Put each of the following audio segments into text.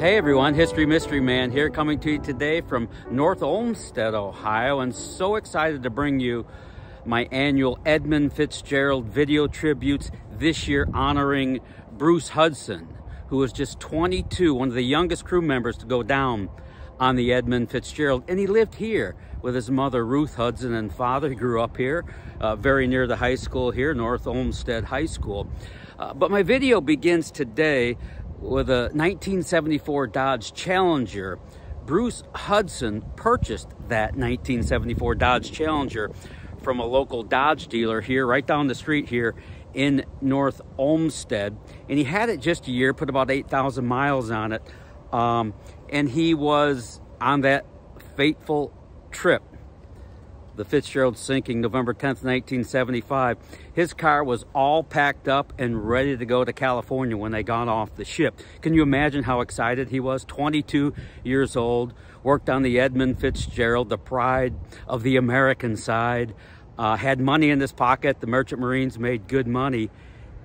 Hey everyone, History Mystery Man here coming to you today from North Olmsted, Ohio, and so excited to bring you my annual Edmund Fitzgerald video tributes this year honoring Bruce Hudson, who was just 22, one of the youngest crew members to go down on the Edmund Fitzgerald, and he lived here with his mother Ruth Hudson and father. He grew up here, uh, very near the high school here, North Olmsted High School. Uh, but my video begins today with a 1974 Dodge Challenger. Bruce Hudson purchased that 1974 Dodge Challenger from a local Dodge dealer here, right down the street here in North Olmsted. And he had it just a year, put about 8,000 miles on it. Um, and he was on that fateful trip the Fitzgerald sinking November 10th, 1975. His car was all packed up and ready to go to California when they got off the ship. Can you imagine how excited he was? 22 years old, worked on the Edmund Fitzgerald, the pride of the American side, uh, had money in his pocket. The Merchant Marines made good money.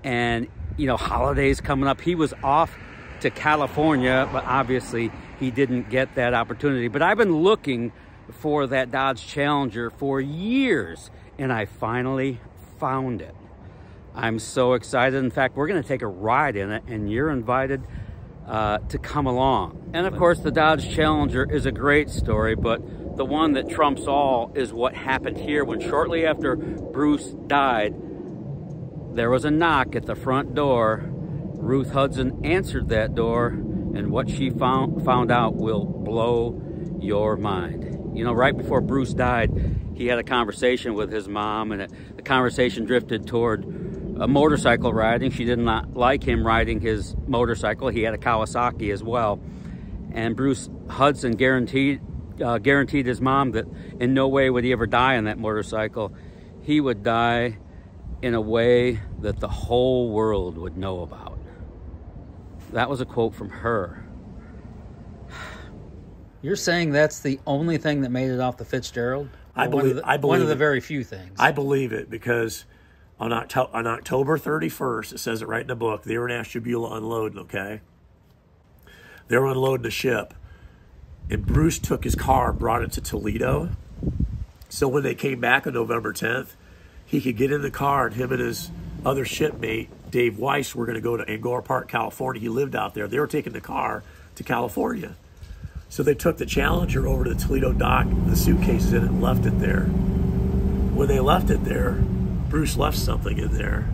And, you know, holidays coming up. He was off to California, but obviously he didn't get that opportunity. But I've been looking for that Dodge Challenger for years, and I finally found it. I'm so excited. In fact, we're going to take a ride in it, and you're invited uh, to come along. And of course, the Dodge Challenger is a great story, but the one that trumps all is what happened here when shortly after Bruce died, there was a knock at the front door. Ruth Hudson answered that door, and what she found, found out will blow your mind. You know, right before Bruce died, he had a conversation with his mom, and it, the conversation drifted toward a motorcycle riding. She did not like him riding his motorcycle. He had a Kawasaki as well. And Bruce Hudson guaranteed uh, guaranteed his mom that in no way would he ever die on that motorcycle. He would die in a way that the whole world would know about. That was a quote from her. You're saying that's the only thing that made it off the Fitzgerald? I believe. The, I believe one of the it. very few things. I believe it because on October on October 31st, it says it right in the book. They were in Ashtabula unloading. Okay, they were unloading the ship, and Bruce took his car, and brought it to Toledo. So when they came back on November 10th, he could get in the car, and him and his other shipmate Dave Weiss were going to go to Agoura Park, California. He lived out there. They were taking the car to California. So they took the Challenger over to the Toledo dock, the suitcases in it, and left it there. When they left it there, Bruce left something in there.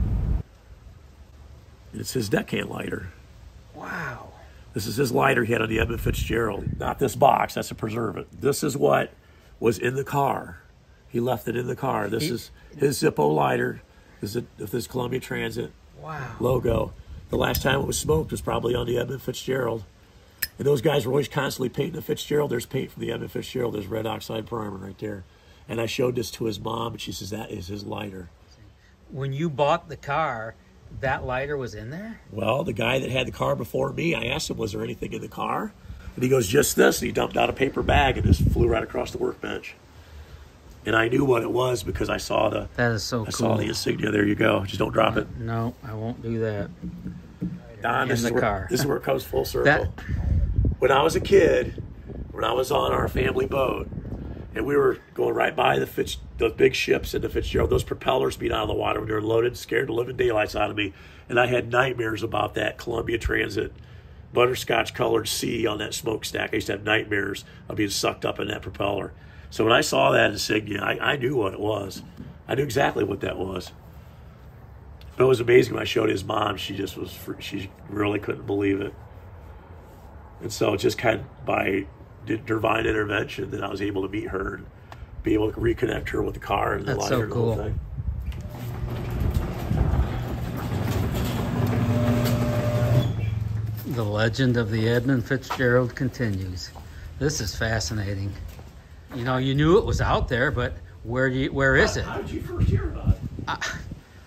It's his deckhand lighter. wow. This is his lighter he had on the Edmund Fitzgerald. Not this box, that's a preservative. This is what was in the car. He left it in the car. This He- is his Zippo lighter. This is with his Columbia Transit Wow. logo. The last time it was smoked was probably on the Edmund Fitzgerald. And those guys were always constantly painting the Fitzgerald. There's paint from the Edmund Fitzgerald. There's red oxide primer right there. And I showed this to his mom, and she says, that is his lighter. When you bought the car, that lighter was in there? Well, the guy that had the car before me, I asked him, was there anything in the car? And he goes, just this. And he dumped out a paper bag and just flew right across the workbench. And I knew what it was because I saw the That is so I cool. saw the insignia. There you go. Just don't drop it. No, I won't do that. Don, In this the where, car. This is where it comes full circle. That- when I was a kid, when I was on our family boat, and we were going right by the Fitz, those big ships in the Fitzgerald, those propellers being out of the water when they were loaded, scared the living daylights out of me. And I had nightmares about that Columbia Transit butterscotch colored C on that smokestack. I used to have nightmares of being sucked up in that propeller. So when I saw that insignia, I, I knew what it was. I knew exactly what that was. But it was amazing when I showed his mom. She just was, she really couldn't believe it. And so just kind of by divine intervention that I was able to meet her and be able to reconnect her with the car and the That's lighter so and the whole cool. thing. The legend of the Edmund Fitzgerald continues. This is fascinating. You know, you knew it was out there, but where do you, where is it? How did you first hear about it? I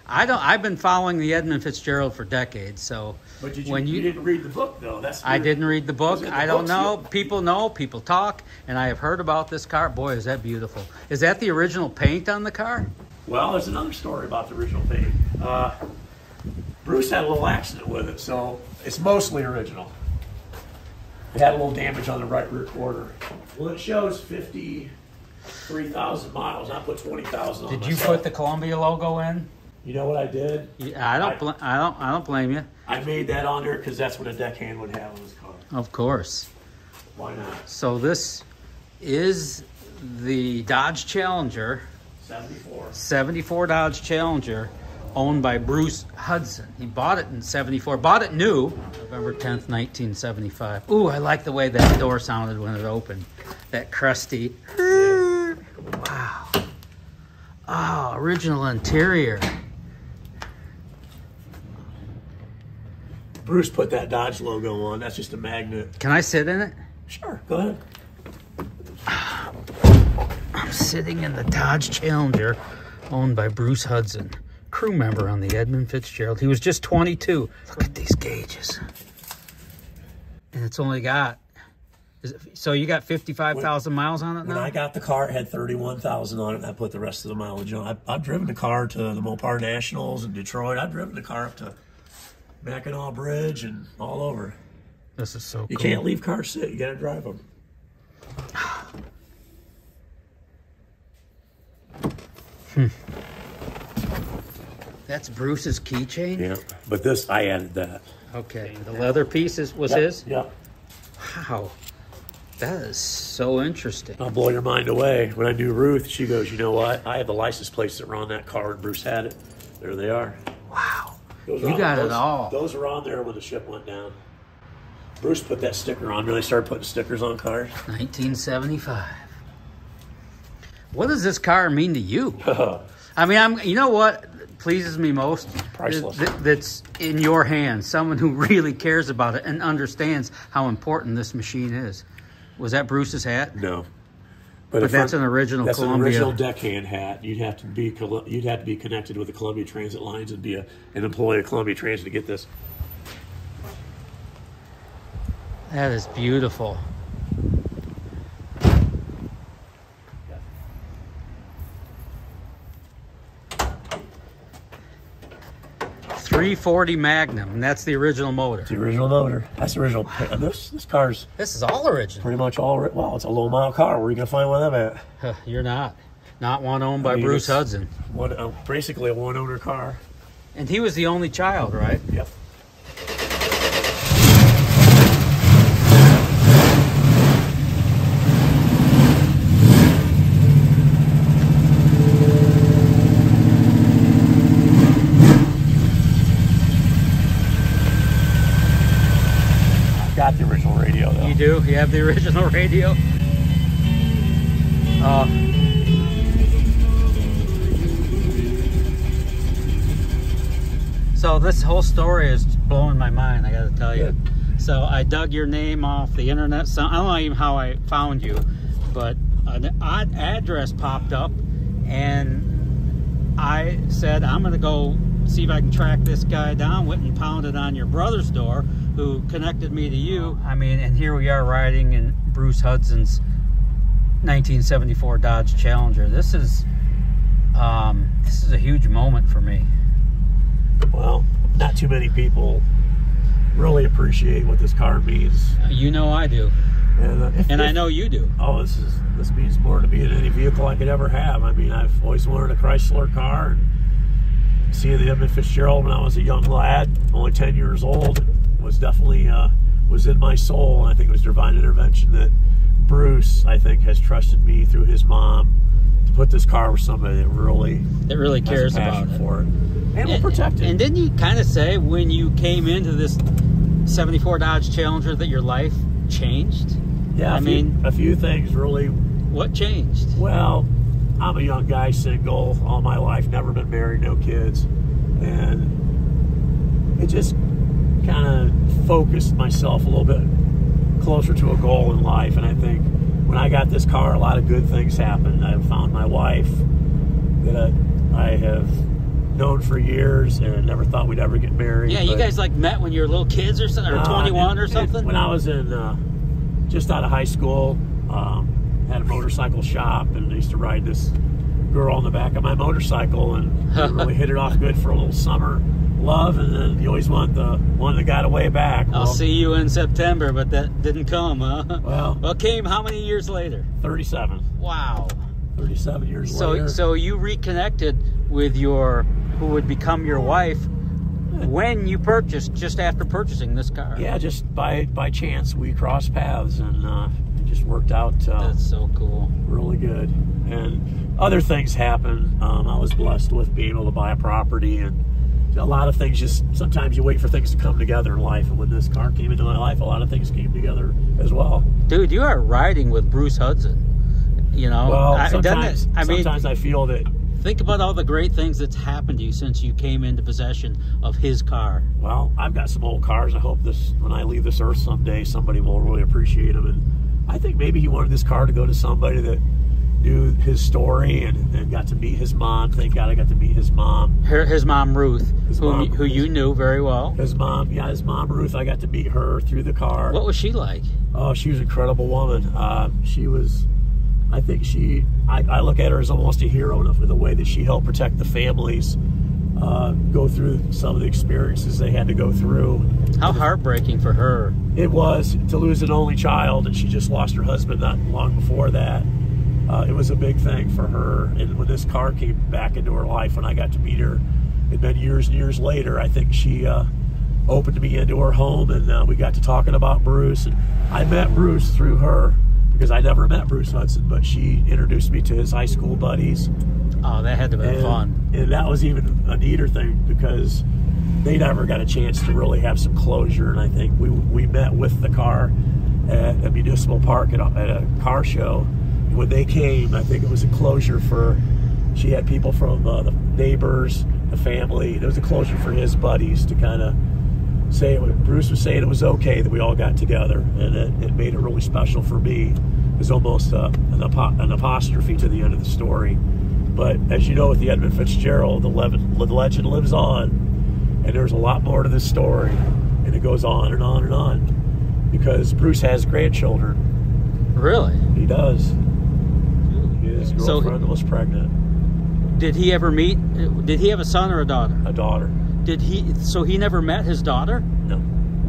don't. I've been following the Edmund Fitzgerald for decades. So But did you, when you, you, didn't read the book though? That's I didn't read the book. The I don't know. you- People know. People talk, and I have heard about this car. Boy, is that beautiful! Is that the original paint on the car? Well, there's another story about the original paint. Uh, Bruce had a little accident with it, so it's mostly original. It had a little damage on the right rear quarter. Well, it shows 53,000 miles. I put 20,000 on Did you put the Columbia logo in? You know what I did? Yeah, I I- don't. Bl- I don't. I don't blame you. I made that on there because that's what a deckhand would have on his car. Of course. Why not? So this is the Dodge Challenger, 74. 74 Dodge Challenger, owned by Bruce Hudson. He bought it in 74. Bought it new, November 10th, 1975. Ooh, I like the way that door sounded when it opened. That crusty. Wow. Oh, original interior. Bruce put that Dodge logo on. That's just a magnet. Can I sit in it? Sure, go ahead. I'm sitting in the Dodge Challenger owned by Bruce Hudson, crew member on the Edmund Fitzgerald. He was just 22. Look at these gauges. And it's only got, is it, so you got 55,000 miles on it now? When? I got the car, it had 31,000 on it, and I put the rest of the mileage on. I, I've driven the car to the Mopar Nationals in Detroit. I've driven the car up to Mackinac Bridge and all over. This is so cool. You cool. can't leave cars sit. You got to drive them. hmm. That's Bruce's keychain? Yeah, but this I added that. Okay, the leather piece is, was Yep, his? Yeah. Wow. That is so interesting. I'll blow your mind away. When I knew Ruth, she goes, "You know what? I have the license plates that were on that car, and Bruce had it. There they are. Those You on- got it all. Those were on there when the ship went down. Bruce put that sticker on. Really started putting stickers on cars. 1975. What does this car mean to you? I mean, I'm. You know what pleases me most? Priceless. Th- that's in your hands. Someone who really cares about it and understands how important this machine is. Was that Bruce's hat? no, But if that's an original That's Columbia. an original deckhand hat. You'd have to be you'd have to be connected with the Columbia Transit lines and be a, an employee of Columbia Transit to get this. That is beautiful. Three forty Magnum, and that's the original motor. The original motor. That's the original. This this car's This is all original. pretty much all. Well, it's a low mile car. Where are you gonna find one of them at? Huh, You're not, not one owned by I mean, Bruce Hudson, One, uh, basically a one owner car. and he was the only child, right? Yep. I've got the original radio though. You have the original radio. Uh, so this whole story is blowing my mind. I got to tell you. So I dug your name off the internet. So I don't know even how I found you, but an odd address popped up, and I said I'm going to go see if I can track this guy down. Went and pounded on your brother's door, who connected me to you. I mean, and here we are riding in Bruce Hudson's 1974 Dodge Challenger. This is um, this is a huge moment for me. Well, not too many people really appreciate what this car means. You know I do, And, uh, if- and I know you do. Oh, this is this means more to me than any vehicle I could ever have. I mean, I've always wanted a Chrysler car, and seeing the Edmund Fitzgerald when I was a young lad, only ten years old, was definitely uh, was in my soul. And I think it was divine intervention that Bruce, I think, has trusted me through his mom to put this car with somebody that really That really cares about it. for it, and will protect it. And didn't you kind of say when you came into this 74 Dodge Challenger that your life changed? yeah, I a few- mean- a few things really What changed? Well, I'm a young guy, single all my life, never been married, no kids. And it just kind of focused myself a little bit closer to a goal in life. And I think when I got this car, a lot of good things happened. I found my wife that I, I have known for years and never thought we'd ever get married. Yeah, you guys like met when you were little kids or something, or uh, 21 or it- something? when I was in uh, just out of high school, um, had a motorcycle shop, and I used to ride this girl on the back of my motorcycle, and really hit it off good for a little summer love, and then you always want the one that got away back. I'll see you in September, but that didn't come, huh? Well, Well, it came how many years later? 37. Wow. 37 years So, later. so you reconnected with your, who would become your wife, when you purchased, just after purchasing this car. yeah, just by by chance we crossed paths, and uh, just worked out uh, That's so cool. really good. And other things happened. Um, I was blessed with being able to buy a property, and a lot of things just sometimes you wait for things to come together in life. And when this car came into my life, a lot of things came together as well. Dude, you are riding with Bruce Hudson. You know, Well, I, sometimes it- I mean, sometimes I feel that think about all the great things that's happened to you since you came into possession of his car. Well, I've got some old cars. I hope this when I leave this earth someday, somebody will really appreciate them. And I think maybe he wanted this car to go to somebody that knew his story and, and got to meet his mom. Thank God I got to meet his mom. Her, his mom Ruth, His who, mom. who you knew very well. His mom, yeah, his mom Ruth. I got to meet her through the car. What was she like? Oh, she was an incredible woman. Uh, she was, I think she, I, I look at her as almost a hero in the way that she helped protect the families, uh, go through some of the experiences they had to go through. How heartbreaking for her. It was to lose an only child, and she just lost her husband not long before that. Uh, it was a big thing for her. And when this car came back into her life, when I got to meet her, it'd been years and years later. I think she uh, opened me into her home, and uh, we got to talking about Bruce. And I met Bruce through her because I never met Bruce Hudson, but she introduced me to his high school buddies. Oh, that had to be And, fun. and that was even a neater thing because they never got a chance to really have some closure. And I think we we met with the car at a municipal park at a, at a car show. When they came, I think it was a closure for. She had people from uh, the neighbors, the family. It was a closure for his buddies to kind of say it. Bruce was saying it was okay that we all got together, and it, it made it really special for me. It was almost uh, an, apo- an apostrophe to the end of the story. But as you know, with the Edmund Fitzgerald, the, le- the legend lives on, and there's a lot more to this story, and it goes on and on and on. Because Bruce has grandchildren. Really? He does. His So- girlfriend was pregnant, Did he ever meet? Did he have a son or a daughter? a daughter. Did he? So he never met his daughter? No.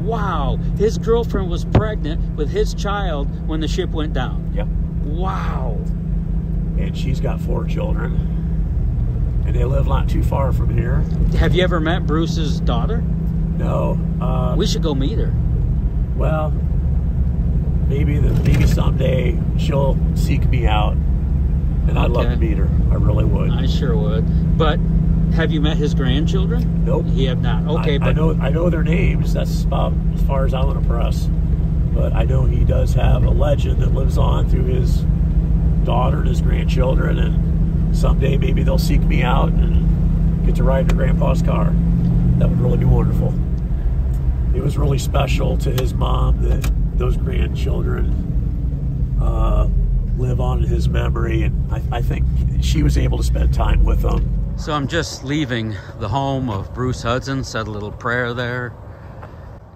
Wow. His girlfriend was pregnant with his child when the ship went down. Yep. Wow. And she's got four children, and they live not too far from here. Have you ever met Bruce's daughter? No. Uh, We should go meet her. well, maybe the, maybe someday she'll seek me out, and I'd love to meet her. I really would. I sure would. But have you met his grandchildren? Nope. He have not. Okay, I, but I know I know their names. That's about as far as I want to press. But I know he does have a legend that lives on through his daughter and his grandchildren, and someday maybe they'll seek me out and get to ride in grandpa's car. That would really be wonderful. It was really special to his mom that those grandchildren uh, live on in his memory, and I, I think she was able to spend time with them. So I'm just leaving the home of Bruce Hudson, said a little prayer there,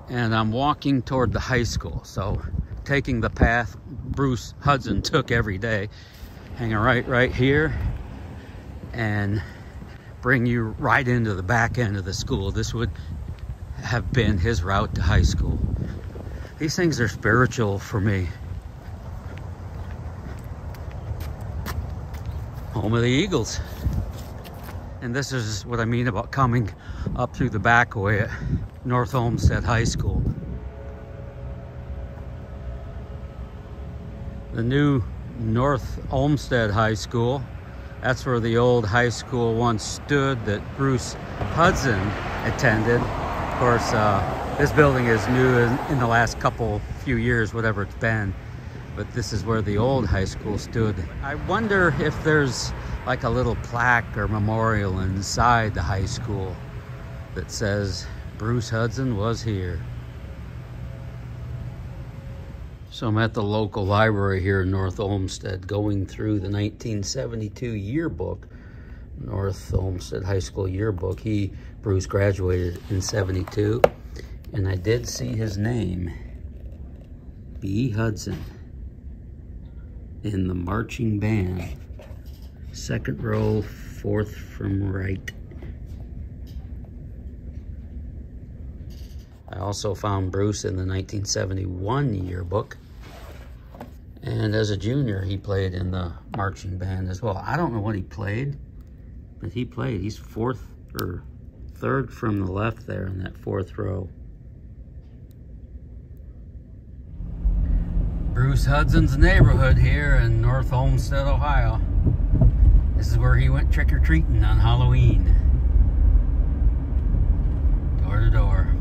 and I'm walking toward the high school. So taking the path Bruce Hudson took every day, hanging right right here, and bring you right into the back end of the school. This would have been his route to high school. These things are spiritual for me. Home of the Eagles. And this is what I mean about coming up through the back way at North Olmsted High School. The new North Olmsted High School, that's where the old high school once stood that Bruce Hudson attended. Of course, uh, this building is new in, in the last couple few years, whatever it's been. But this is where the old high school stood. I wonder if there's like a little plaque or memorial inside the high school that says Bruce Hudson was here. So I'm at the local library here in North Olmsted going through the 1972 yearbook, North Olmsted High School yearbook. He, Bruce, graduated in 72, and I did see his name, B. Hudson, in the marching band. Second row, fourth from right. I also found Bruce in the 1971 yearbook. And as a junior, he played in the marching band as well. I don't know what he played, but he played. He's fourth or third from the left there in that fourth row. Bruce Hudson's neighborhood here in North Olmsted, Ohio. This is where he went trick-or-treating on Halloween. Door to door.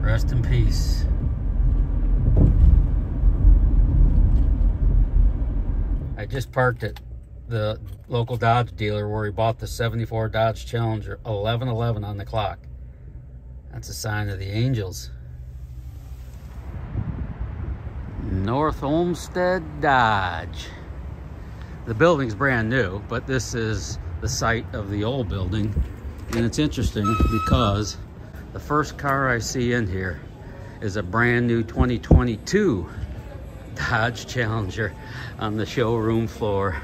Rest in peace. I just parked at the local Dodge dealer where he bought the 74 Dodge Challenger 1111 on the clock. That's a sign of the angels. North Olmsted Dodge. The building's brand new, but this is the site of the old building. And it's interesting because the first car I see in here is a brand new 2022 Dodge Challenger on the showroom floor.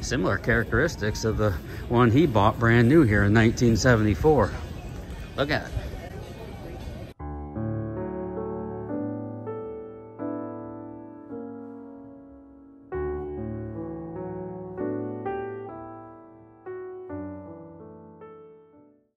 Similar characteristics of the one he bought brand new here in 1974. Look at it.